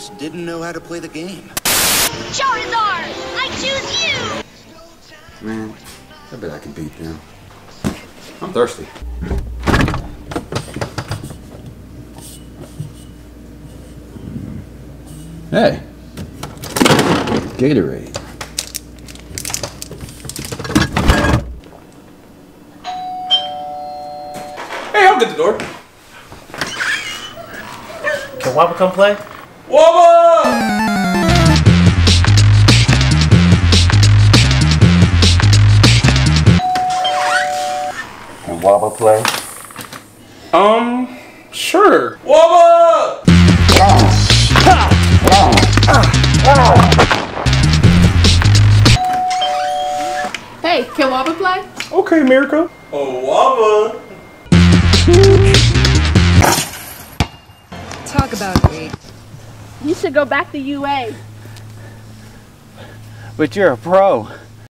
just didn't know how to play the game. Charizard, I choose you! Man, I bet I can beat them. I'm thirsty. Hey. Gatorade. Hey, I'll get the door. Can Waaba come play? Wubba! Can Waaba play? Um, sure. Wubba! Hey, can Waaba play? Okay, Miracle. Oh, Wubba. Talk about great. You should go back to UA. But you're a pro.